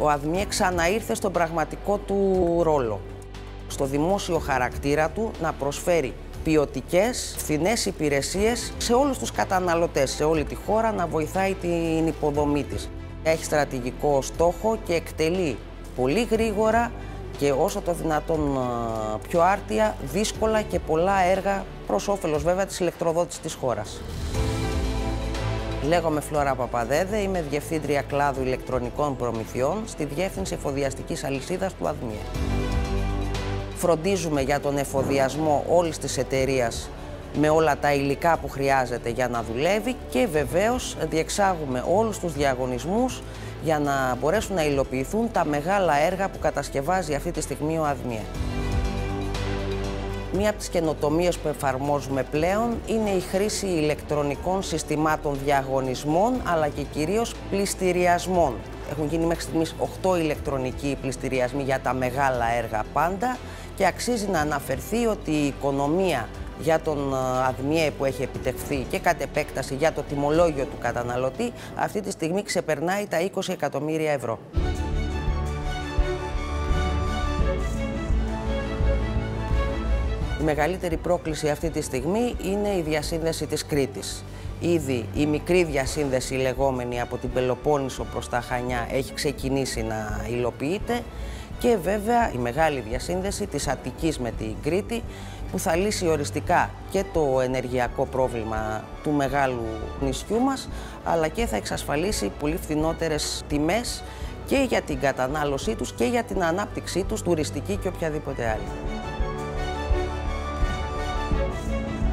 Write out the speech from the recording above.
ο ΑΔΜΙΕ ξαναήρθε στον πραγματικό του ρόλο. Στο δημόσιο χαρακτήρα του να προσφέρει ποιοτικές, φθηνές υπηρεσίες σε όλους τους καταναλωτές, σε όλη τη χώρα να βοηθάει την υποδομή της. Έχει στρατηγικό στόχο και εκτελεί πολύ γρήγορα και όσο το δυνατόν πιο άρτια, δύσκολα και πολλά έργα προς όφελος βέβαια της ηλεκτροδότησης της χώρας. Λέγομαι Φλόρα Παπαδέδε, είμαι Διευθύντρια Κλάδου Ηλεκτρονικών Προμηθειών στη Διεύθυνση Εφοδιαστικής Αλυσίδας του ΑΔΜΙΕ. Φροντίζουμε για τον εφοδιασμό όλης της εταιρείας με όλα τα υλικά που χρειάζεται για να δουλεύει και βεβαίως διεξάγουμε όλους τους διαγωνισμούς για να μπορέσουν να υλοποιηθούν τα μεγάλα έργα που κατασκευάζει αυτή τη στιγμή ο ΑΔΜΙΕ. Μία από τις καινοτομίες που εφαρμόζουμε πλέον είναι η χρήση ηλεκτρονικών συστημάτων διαγωνισμών αλλά και κυρίως πληστηριασμών. Έχουν γίνει μέχρι στιγμής 8 ηλεκτρονικοί πληστηριασμοί για τα μεγάλα έργα πάντα και αξίζει να αναφερθεί ότι η οικονομία για τον ΑΔΜΙΕ που έχει επιτευχθεί και κατ' επέκταση για το τιμολόγιο του καταναλωτή αυτή τη στιγμή ξεπερνάει τα 20 εκατομμύρια ευρώ. Η μεγαλύτερη πρόκληση αυτή τη στιγμή είναι η διασύνδεση της Κρήτης. Ήδη η μικρή διασύνδεση λεγόμενη από την Πελοπόννησο προς τα Χανιά έχει ξεκινήσει να υλοποιείται και βέβαια η μεγάλη διασύνδεση της Αττικής με την Κρήτη που θα λύσει οριστικά και το ενεργειακό πρόβλημα του μεγάλου νησιού μας αλλά και θα εξασφαλίσει πολύ φθηνότερες τιμές και για την κατανάλωσή τους και για την ανάπτυξή τους τουριστική και οποιαδήποτε άλλη. Jesus.